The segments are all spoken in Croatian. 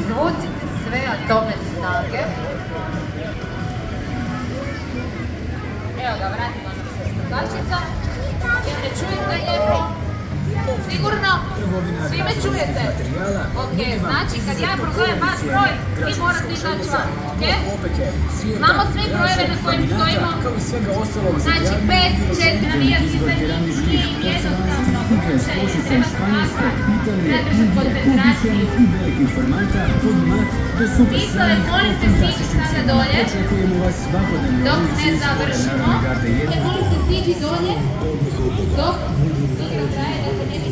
Izvucite sve atome snage. Evo ga, vratimo se skakačica. Jel me čujete lijepo? Sigurno? Svi me čujete? Ok, znači kad ja prozovem vaš broj, vi morate izaći van. Ok? Znamo sve brojeve na kojim stojimo. Znači 5, 4, navijati za njih, nije im jednostavno. Treba se ovako. Zadržati koncentraciju. Vi telefoni se siđi sada dolje, dok ne završimo. Telefoni se siđi dolje, dok igra traje, bi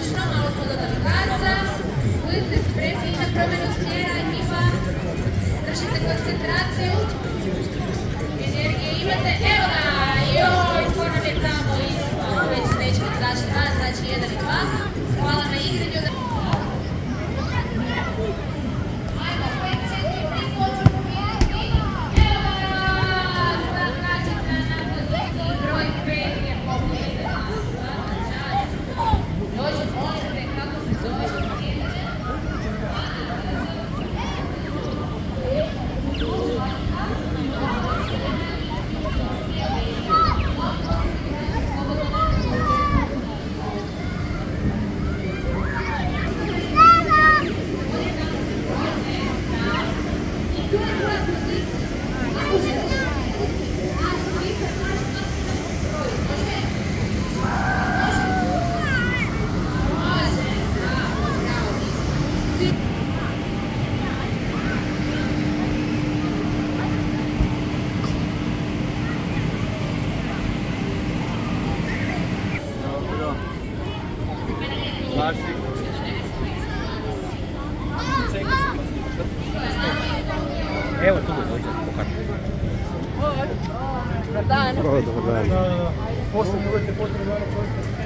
Odlično, malo smo dodali gaza. Budite spremni na promjenu smjera, ekipa. Držite koncentraciju. Energije imate, evo Evo tu, dan. O, dobar dan. Odlično to ide, dobro